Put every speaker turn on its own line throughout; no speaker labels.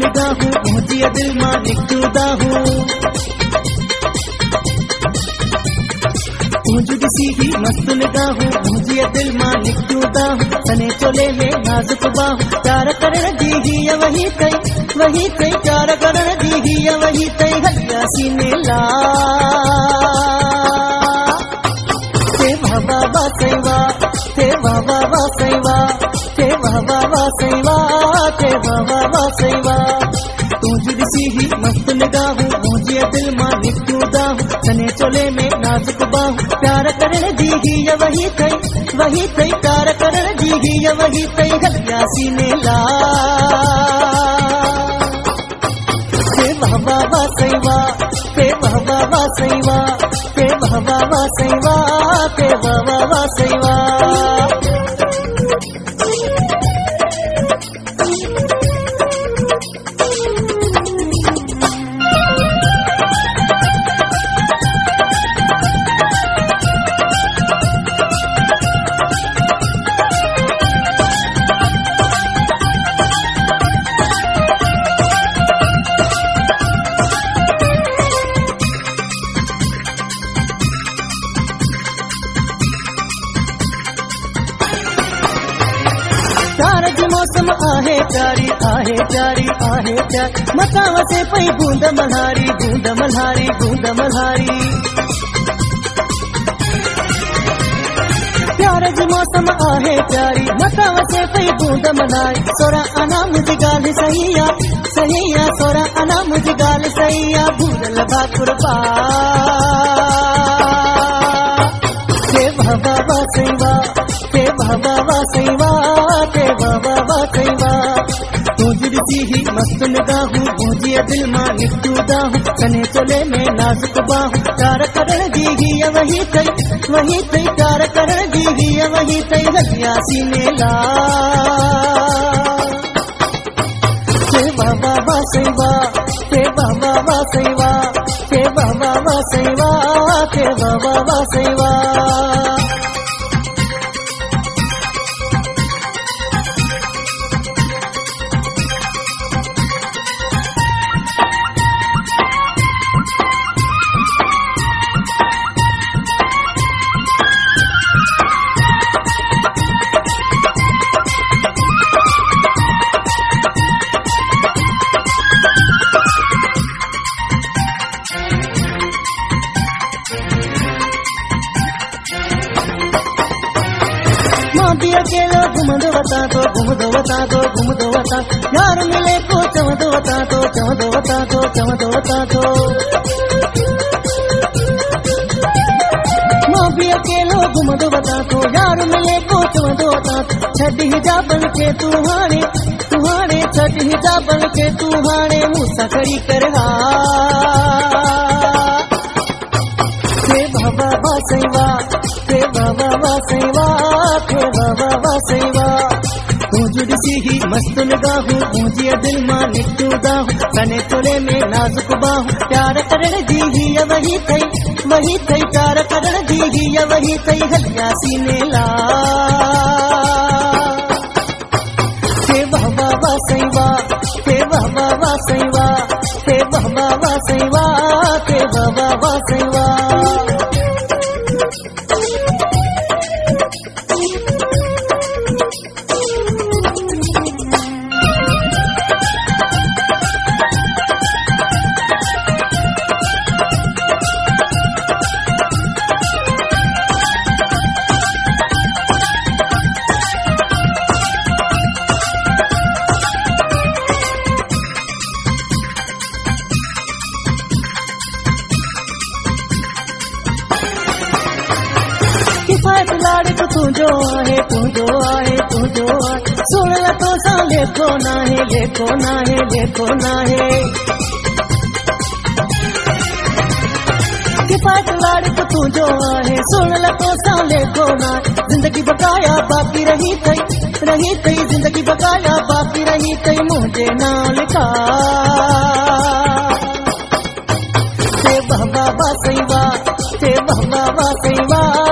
निगाहूं मुझे दिल माँ निकूदा हूँ। तुझ सी मस्त निगाहूं मुझे दिल माँ निकूदा हूँ। सने चोले में नाजुक बाहूं प्यार करण दी ही वही कई वही कई प्यार करण दी ही वही कई हलिया सीने ला। ते बाबा सैवा ते बाबा सैवा। ते ते तू जुड़सी ही मस्त निगाहूं दिल माँ निकूदा हूँ तने चोले में नाजुक बाहूं प्यार करण दी ही या वही कई वही कई प्यार करण ही या वही कई हलिया सीने ला ते बाबा सैवा ते बाबा सैवा ते बाबा सैवा ते बाबा सैवा आहे प्यारी आहे प्यारी आहे प्यारी। मकाव से पई बूंद मल्हारी बूंद मल्हारी बूंद मल्हारी। प्यारज मौसम आहे प्यारी मकाव से पई बूंद मल्हारी। सोरा अना मुझी गाल सहिया सहिया सोरा अना मुझी गाल सहिया भूल भाकुरबा ते बाबा सैवा ते बाबा ते बाबा सैवा तू जुड़ती ही मस्त निगाहूं मुझे दिल माँ निकूदा हूँ कने चले में नाजुक बाहूं, प्यार करण दी ही वही कई वही कई प्यार करण दी ही वही कई हलिया सीने ला ते बाबा सैवा ते बाबा सैवा ते बाबा सैवा ते बाबा सैवा माँ भी अकेलो, घुमंदो वता तो घुमंदो वता तो घुमंदो वता। यार मिले को चवंदो वता तो चवंदो वता तो चवंदो वता तो। माँ भी अकेलो, घुमंदो वता तो यार मिले को चवंदो वता तो। छॾ हिजाबन के तू हाणे तू हाणे छॾ हिजाबन के तू हाणे मूंसां खड़ी कर ते बाबा सैवा ते बाबा सैवा तू जुड़सी ही मस्त निगाहूं मुझे दिल माँ निकूदा हूँ। तने चोले में नाजुक बाहूं प्यार करण दी ही या वही थई वही थई, प्यार करण दी ही या वही थई, हलिया सीने ला। ते बाबा सैवा ते बाबा सैवा ते बाबा सैवा ते बाबा सैवा। तुंहिंजो आहे तुंहिंजो आहे तुंहिंजो आहे. सुण लतो सां लेखो नाहे लेखो नाहे लेखो नाहे. किफ़ायत लाड़क तुंहिंजो आहे. सुण लतो सां लेखो नाहे. ज़िंदगी बकाया बाक़ी रही थई रही थई ज़िंदगी बकाया बाक़ी रही थई मुंहिंजे नाल का? ते बाबा ते बाबा सैवा ते बाबा सैवा तू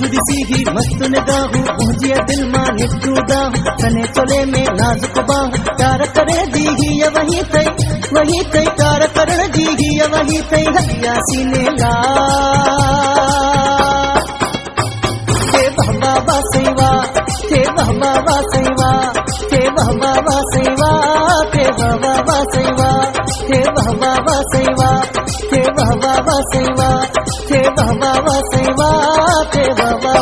जुड़ी सी ही मस्त निगाहू मुझे दिल माँ निटूदाहू तने चले में नाजुक बाहू प्यार करे दी ही ये वही तई वही तई प्यार करण दी ही ये वही तई हरिया सीने ला। हे बाबा सैवा हे बाबा सैवा हे बाबा सैवा हे बाबा सैवा हे बाबा सैवा हे बाबा सैवा हे बाबा सैवा हे बाबा